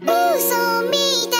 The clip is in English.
Ooh, so me.